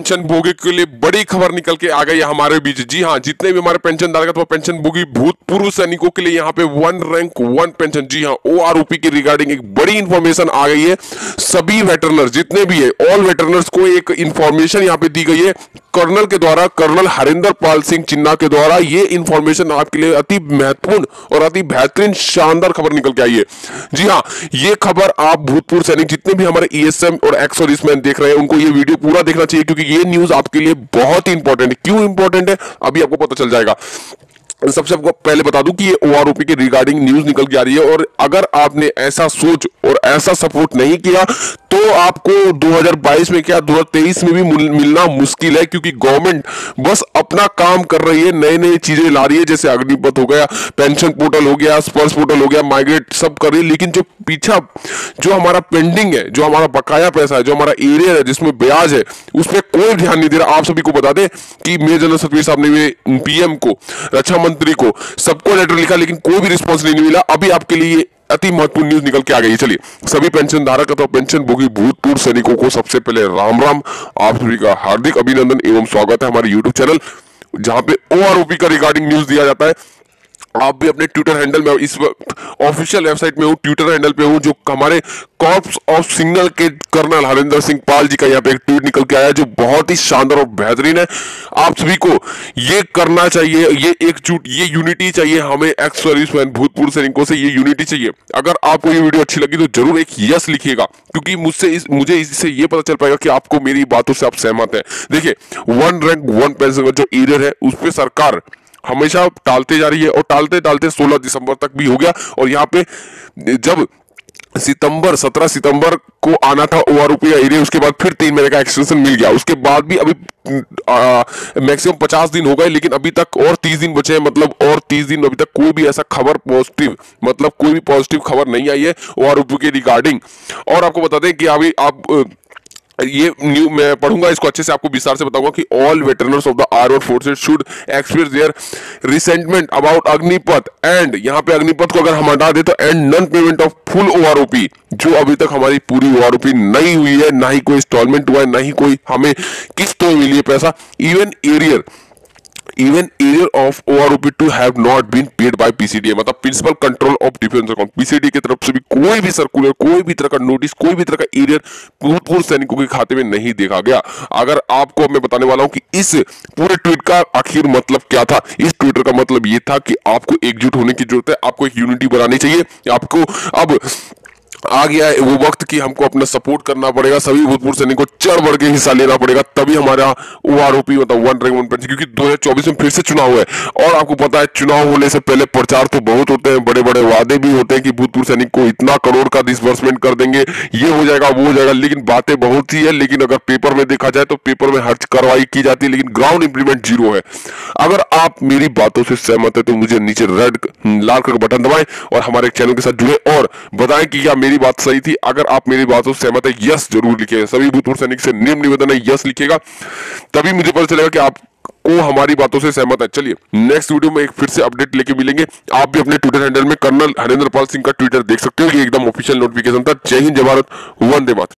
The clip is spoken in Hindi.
पेंशन भोगी के लिए बड़ी खबर निकल के आ गई है हमारे बीच। जी हाँ जितने भी हमारे पेंशन दार तो पेंशन भोगी भूतपूर्व सैनिकों के लिए यहाँ पे वन रैंक वन पेंशन। जी हाँ ओ आर के रिगार्डिंग एक बड़ी इंफॉर्मेशन आ गई है। सभी वेटरनर्स जितने भी है ऑल वेटरनर्स को एक इंफॉर्मेशन यहाँ पे दी गई है। कर्नल के द्वारा, कर्नल हरिंदर पाल सिंह चिन्ना के द्वारा ये इंफॉर्मेशन आपके लिए अति महत्वपूर्ण और अति बेहतरीन, शानदार खबर निकल के आई है। जी हाँ ये खबर आप भूतपूर्व सैनिक जितने भी हमारे ईएसएम और एक्स सर्विसमैन देख रहे हैं, उनको ये वीडियो पूरा देखना चाहिए, क्योंकि ये न्यूज़ आपके लिए बहुत ही इंपॉर्टेंट है। क्यों इंपॉर्टेंट है? अभी आपको पता चल जाएगा। सबसे आपको पहले बता दूँ कि ये ओआरओपी के रिगार्डिंग न्यूज़ निकल के आ रही है और अगर आपने ऐसा सोच और ऐसा सपोर्ट नहीं किया तो आपको 2022 में क्या 2023 में भी मिलना मुश्किल है? क्योंकि गवर्नमेंट बस अपना काम कर रही है नए नए चीज़ें ला रही है, जैसे अग्निपथ हो गया, पेंशन पोर्टल हो गया, स्पर्श पोर्टल हो गया, माइग्रेट सब कर रही है, लेकिन जो पीछा, जो हमारा पेंडिंग है, जो हमारा बकाया पैसा है, जो हमारा एरिया है, जिसमें ब्याज है, उस पर कोई ध्यान नहीं दे रहा। आप सभी को बता दें कि मेयर जनरल सतवीर साहब ने पीएम को, रक्षा मंत्री को, सबको लेटर लिखा, लेकिन कोई भी रिस्पॉन्स नहीं मिला। अभी आपके लिए अति महत्वपूर्ण न्यूज़ निकल के आ गई है। चलिए, सभी पेंशन धारक अथवा पेंशन भोगी, भूतपूर्व सैनिकों को सबसे पहले राम राम, आप सभी का हार्दिक अभिनंदन एवं स्वागत है हमारे यूट्यूब चैनल जहाँ पे ओआरओपी का रिगार्डिंग न्यूज़ दिया जाता है। आप भी अपने ट्विटर हैंडल में इस वक्त ऑफिशियल वेबसाइट में हूँ ट्विटर हैंडल पे हूँ जो हमारे कॉर्प्स ऑफ़ सिग्नल के कर्नल हरिंदर सिंह पाल जी का यहाँ पे एक ट्वीट निकल के आया जो बहुत ही शानदार और बेहतरीन है। आप सभी को ये करना चाहिए ये एकजुट ये यूनिटी चाहिए हमें एक्स सर्विसमैन भूतपूर्व सैनिकों से ये यूनिटी चाहिए। अगर आपको ये वीडियो अच्छी लगी तो ज़रूर एक यस लिखिएगा क्योंकि मुझसे इस, मुझे इससे ये पता चल पाएगा कि आपको मेरी बातों से आप सहमत है। देखिए वन रैंक वन पेंशन जो एरियर है उस पर सरकार हमेशा टालते जा रही है और टालते टालते 16 दिसंबर तक भी हो गया और यहाँ पे जब सितंबर 17 सितंबर को आना था ओ का एरिया, उसके बाद फिर तीन महीने का एक्सटेंशन मिल गया। उसके बाद भी अभी मैक्सिमम पचास दिन हो गए, लेकिन अभी तक और तीस दिन बचे हैं। मतलब और तीस दिन अभी तक कोई भी ऐसा खबर पॉजिटिव मतलब कोई भी पॉजिटिव खबर नहीं आई है ओ आर के रिगार्डिंग और आपको बता दें कि अभी आप ये न्यू मैं पढ़ूँगा, इसको अच्छे से आपको विस्तार से बताऊँगा कि all veterans of the arm forces should experience their resentment about Agnipath and यहाँ पे अग्निपथ को अगर हम हटा दे तो and non payment of full OROP जो अभी तक हमारी पूरी ओआरओपी नहीं हुई है, ना ही कोई इंस्टॉलमेंट हुआ है, ना ही कोई हमें किस्त मिली है पैसा. Even arrear even arrear of OROP too have not been paid by PCDA मतलब principal control of defence account PCD की तरफ़ से भी कोई भी सर्कुलर कोई भी तरह का नोटिस कोई भी तरह का एरियर भूतपूर्व सैनिकों के खाते में नहीं देखा गया। अगर आपको मैं बताने वाला हूँ कि इस पूरे ट्वीट का आखिर मतलब क्या था? इस ट्विटर का मतलब ये था कि आपको एकजुट होने की ज़रूरत है, आपको एक यूनिटी बनानी चाहिए। आपको अब आ गया है। वो वक्त कि हमको अपना सपोर्ट करना पड़ेगा, सभी भूतपूर्व सैनिक को चढ़ बढ़ के हिस्सा लेना पड़ेगा, तभी हमारा ओ आर ओ पी मतलब वन रैंक वन पेंशन क्योंकि 2024 में फिर से चुनाव है। और आपको पता है, चुनाव होने से पहले प्रचार तो बहुत होते हैं बड़े बड़े वादे भी होते हैं कि भूतपूर्व सैनिक को इतना करोड़ का डिसबर्समेंट कर देंगे, ये हो जाएगा, वो हो जाएगा, लेकिन बातें बहुत ही है, लेकिन अगर पेपर में देखा जाए तो पेपर में हर कार्रवाई की जाती है, लेकिन ग्राउंड इंप्लीमेंट ज़ीरो है। अगर आप मेरी बातों से सहमत है तो मुझे नीचे रेड लाल कलर बटन दबाएँ और हमारे चैनल के साथ जुड़े और बताएँ कि क्या मेरी बात सही थी, अगर आप मेरी बात से सहमत है यस ज़रूर लिखेगा सभी भूतपूर्व सैनिक से नियम निवेदन है यस लिखेगा। तभी मुझे पता चलेगा कि आप को हमारी बातों से सहमत है। चलिए नेक्स्ट वीडियो में एक फिर से अपडेट लेके मिलेंगे। आप भी अपने ट्विटर हैंडल में कर्नल हरेंद्र पाल सिंह का ट्विटर देख सकते हो, ये एकदम ऑफिशियल नोटिफिकेशन था। जय हिंद, जय भारत, वंदे मातरम।